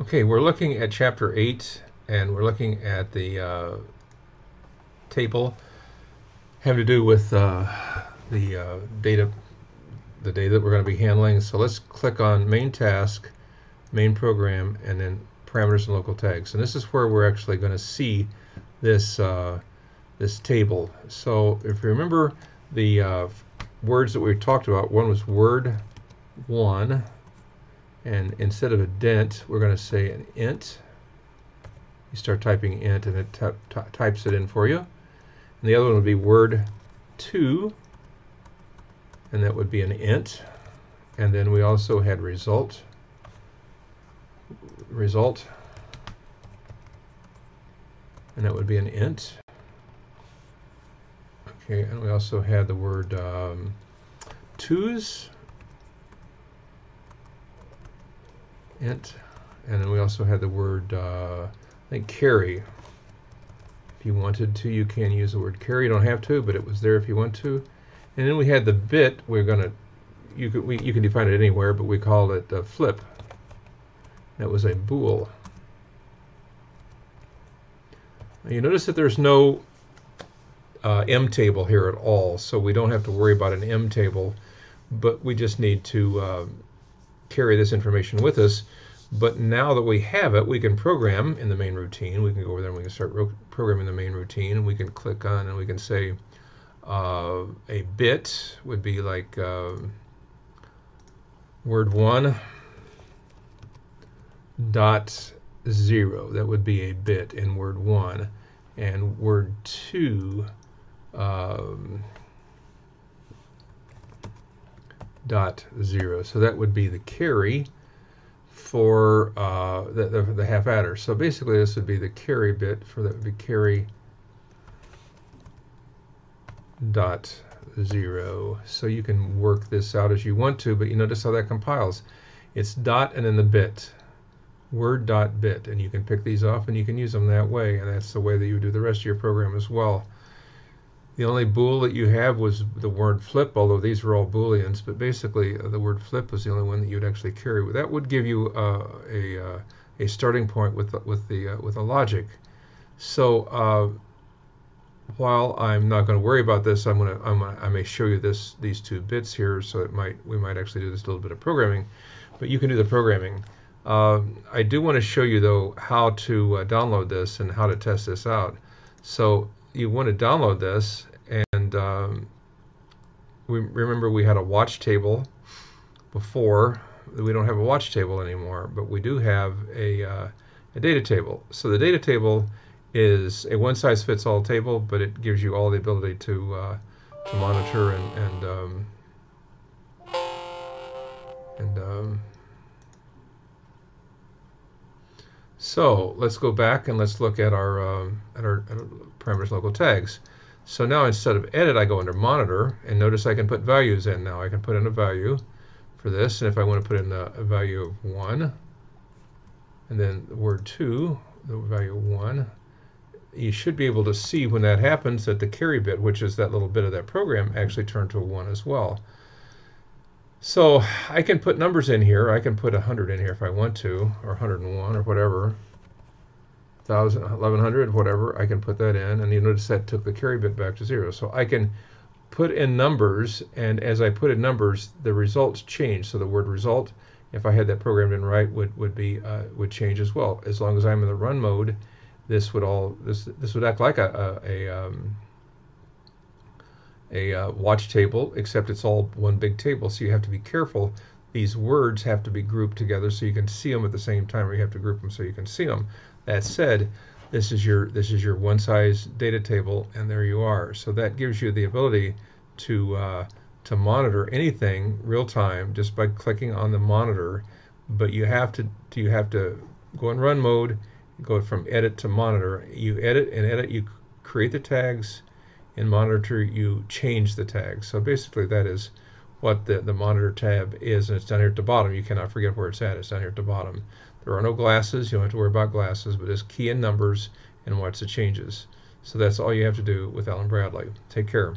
Okay, we're looking at chapter 8 and we're looking at the uh, table having to do with uh, the uh, data the data that we're going to be handling. So let's click on main task, main program, and then parameters and local tags. And this is where we're actually going to see this uh, this table. So if you remember the uh, words that we talked about, one was word one and instead of a DINT we're going to say an int. You start typing int and it types it in for you. And the other one would be word 2 and that would be an int. And then we also had result. Result. And that would be an int. Okay and we also had the word um, twos int, and then we also had the word, uh, I think, carry. If you wanted to, you can use the word carry. You don't have to, but it was there if you want to. And then we had the bit. We're gonna, you could, we, you can define it anywhere, but we called it flip. That was a bool. Now you notice that there's no uh, M table here at all, so we don't have to worry about an M table, but we just need to uh, carry this information with us. But now that we have it, we can program in the main routine. We can go over there and we can start programming the main routine. And we can click on and we can say uh, a bit would be like uh, word one dot zero. That would be a bit in word one. And word two um, dot zero. So that would be the carry for uh, the, the, the, half adder. So basically this would be the carry bit for that would be carry dot zero. So you can work this out as you want to, but you notice how that compiles. It's dot and then the bit, word dot bit, and you can pick these off and you can use them that way, and that's the way that you do the rest of your program as well. The only bool that you have was the word flip, although these were all booleans, but basically uh, the word flip was the only one that you'd actually carry. That would give you uh, a, uh, a starting point with the, with the uh, with a logic. So uh, while I'm not going to worry about this, I'm going to I'm gonna, I may show you this these two bits here, so it might we might actually do this little bit of programming, but you can do the programming. Uh, I do want to show you though how to download this and how to test this out. So you want to download this, and um, we remember we had a watch table before. We don't have a watch table anymore, but we do have a, uh, a data table. So the data table is a one-size-fits-all table, but it gives you all the ability to uh, to monitor and and um, and um, so let's go back and let's look at our um, at our, at our parameters local tags. So now instead of edit, I go under monitor, and notice I can put values in now. I can put in a value for this, and if I want to put in a value of 1, and then the word 2, the value 1, you should be able to see when that happens that the carry bit, which is that little bit of that program, actually turned to a 1 as well. So I can put numbers in here. I can put 100 in here if I want to, or 101 or whatever. 1000, 1100, whatever, I can put that in, and you notice that took the carry bit back to zero. So I can put in numbers, and as I put in numbers, the results change. So the word result, if I had that programmed in right, would would be uh, would change as well. As long as I'm in the run mode, this would all this this would act like a a, a, um, a uh, watch table, except it's all one big table. So you have to be careful. These words have to be grouped together so you can see them at the same time, or you have to group them so you can see them. That said, this is your this is your one size data table, and there you are. So that gives you the ability to uh, to monitor anything real time just by clicking on the monitor. But you have to do you have to go in run mode, go from edit to monitor. You edit and edit. You create the tags. In monitor, you change the tags. So basically, that is what the, the monitor tab is, and it's down here at the bottom. You cannot forget where it's at. It's down here at the bottom. There are no glasses. You don't have to worry about glasses, but just key in numbers and watch the changes. So that's all you have to do with Allen-Bradley. Take care.